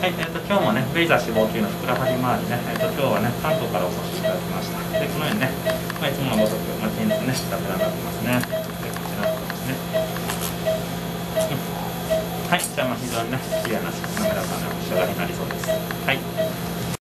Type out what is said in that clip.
はい、えーと、今日もね、ベイザー脂肪球のふくらはぎ周りね、えーと、今日はね、関東からお越しいただきました。で、このようにね、まあ、いつものごとく、まあ、均一ね、下ペらになってますね。で、こちらの方ですね。うん、はい、じゃあ、まあ、非常にね、綺麗な滑らかな仕上がりになりそうです。はい。